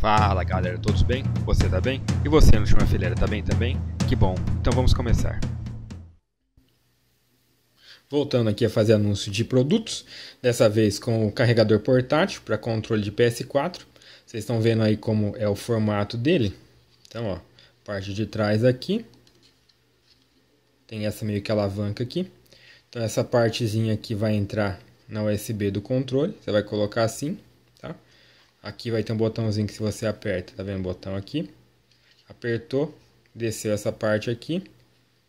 Fala galera, todos bem? Você tá bem? E você no Chama Fileira tá bem também? Que bom, então vamos começar. Voltando aqui a fazer anúncio de produtos, dessa vez com o carregador portátil para controle de PS4. Vocês estão vendo aí como é o formato dele. Então, ó, parte de trás aqui. Tem essa meio que alavanca aqui. Então essa partezinha aqui vai entrar na USB do controle. Você vai colocar assim. Aqui vai ter um botãozinho que se você aperta, tá vendo o botão aqui? Apertou, desceu essa parte aqui,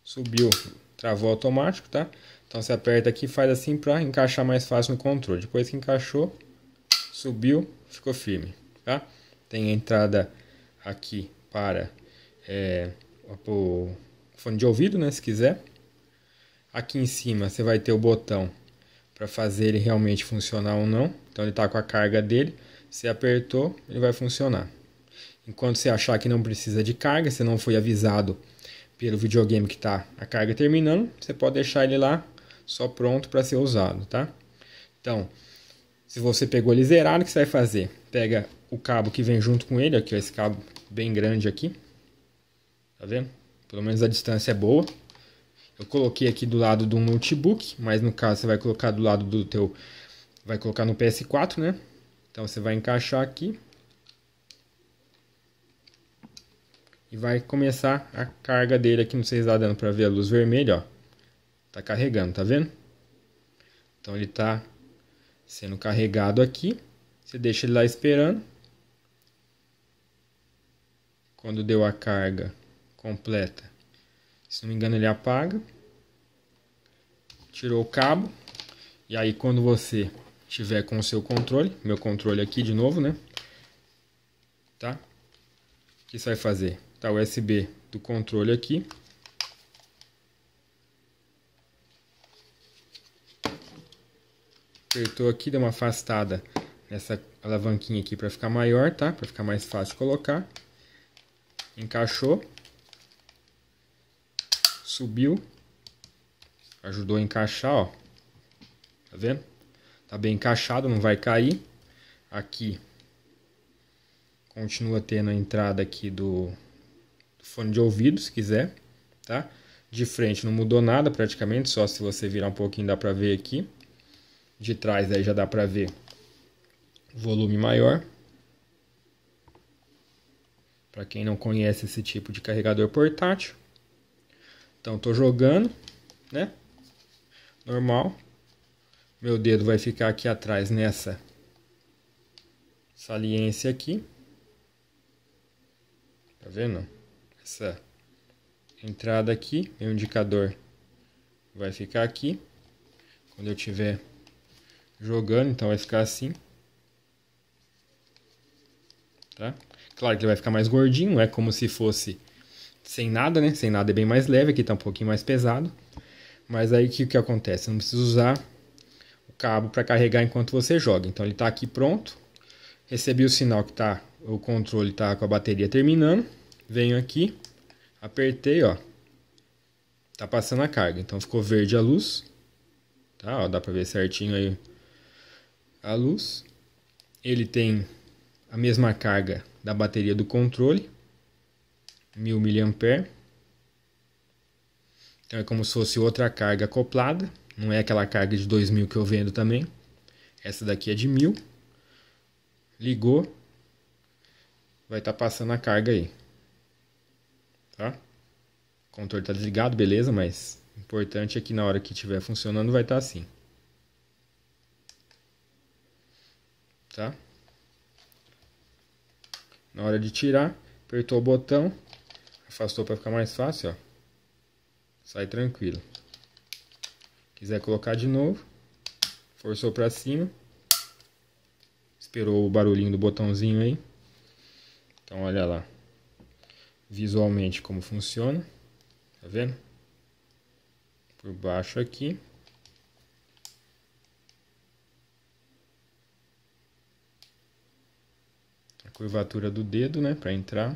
subiu, travou automático, tá? Então você aperta aqui e faz assim para encaixar mais fácil no controle. Depois que encaixou, subiu, ficou firme, tá? Tem entrada aqui para é, o fone de ouvido, né, se quiser. Aqui em cima você vai ter o botão para fazer ele realmente funcionar ou não. Então ele está com a carga dele. Você apertou, ele vai funcionar. Enquanto você achar que não precisa de carga, você não foi avisado pelo videogame que está a carga terminando, você pode deixar ele lá só pronto para ser usado, tá? Então, se você pegou ele zerado, o que você vai fazer? Pega o cabo que vem junto com ele, aqui, esse cabo bem grande aqui. Tá vendo? Pelo menos a distância é boa. Eu coloquei aqui do lado do notebook, mas no caso você vai colocar do lado do teu... Vai colocar no PS4, né? Então você vai encaixar aqui. E vai começar a carga dele aqui, não sei se está dando para ver a luz vermelha, ó. Tá carregando, tá vendo? Então ele tá sendo carregado aqui. Você deixa ele lá esperando. Quando deu a carga completa, se não me engano ele apaga. Tirou o cabo. E aí quando você tiver com o seu controle, meu controle aqui de novo, né? Tá? O que você vai fazer? Tá o USB do controle aqui. Apertou aqui, deu uma afastada nessa alavanquinha aqui para ficar maior, tá? Para ficar mais fácil colocar. Encaixou. Subiu. Ajudou a encaixar, ó. Tá vendo? Tá bem encaixado, não vai cair. Aqui continua tendo a entrada aqui do, do fone de ouvido, se quiser, tá? De frente não mudou nada praticamente, só se você virar um pouquinho dá pra ver aqui. De trás aí já dá pra ver volume maior. Para quem não conhece esse tipo de carregador portátil. Então tô jogando, né? Normal. Meu dedo vai ficar aqui atrás nessa saliência aqui. Tá vendo? Essa entrada aqui, meu indicador vai ficar aqui. Quando eu estiver jogando, então vai ficar assim. Tá? Claro que ele vai ficar mais gordinho, é como se fosse sem nada, né? Sem nada é bem mais leve, aqui tá um pouquinho mais pesado. Mas aí o que, que acontece? Eu não preciso usar cabo para carregar enquanto você joga. Então ele está aqui pronto. Recebi o sinal que tá, o controle está com a bateria terminando. Venho aqui, apertei, ó. Tá passando a carga. Então ficou verde a luz. Tá, ó, dá para ver certinho aí a luz. Ele tem a mesma carga da bateria do controle, 1000 mAh. Então é como se fosse outra carga acoplada. Não é aquela carga de 2000 que eu vendo também. Essa daqui é de 1000. Ligou. Vai estar tá passando a carga aí. Tá? O controle está desligado, beleza, mas importante é que na hora que estiver funcionando vai estar tá assim. Tá? Na hora de tirar, apertou o botão, afastou para ficar mais fácil, ó. Sai tranquilo. Quiser colocar de novo, forçou para cima. Esperou o barulhinho do botãozinho aí. Então olha lá. Visualmente como funciona. Tá vendo? Por baixo aqui. A curvatura do dedo, né, para entrar.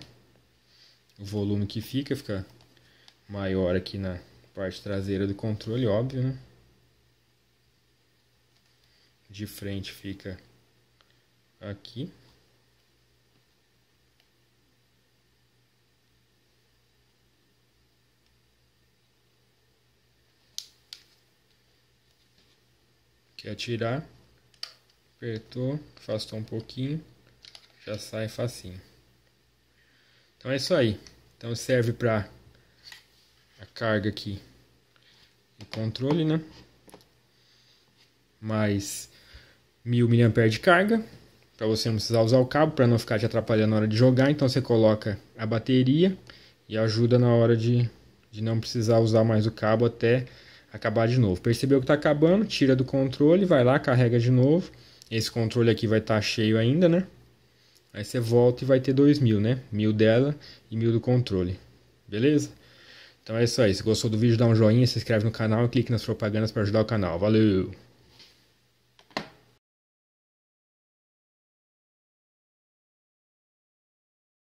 O volume que fica fica maior aqui na parte traseira do controle, óbvio, né? de frente fica aqui. Quer tirar, apertou, afastou um pouquinho, já sai facinho. Então é isso aí. Então serve para a carga aqui e controle, né? Mas 1000 mAh de carga, para você não precisar usar o cabo, para não ficar te atrapalhando na hora de jogar. Então você coloca a bateria e ajuda na hora de, de não precisar usar mais o cabo até acabar de novo. Percebeu que está acabando, tira do controle, vai lá, carrega de novo. Esse controle aqui vai estar tá cheio ainda, né? Aí você volta e vai ter 2000, né? 1000 dela e 1000 do controle. Beleza? Então é isso aí. Se gostou do vídeo, dá um joinha, se inscreve no canal e clique nas propagandas para ajudar o canal. Valeu!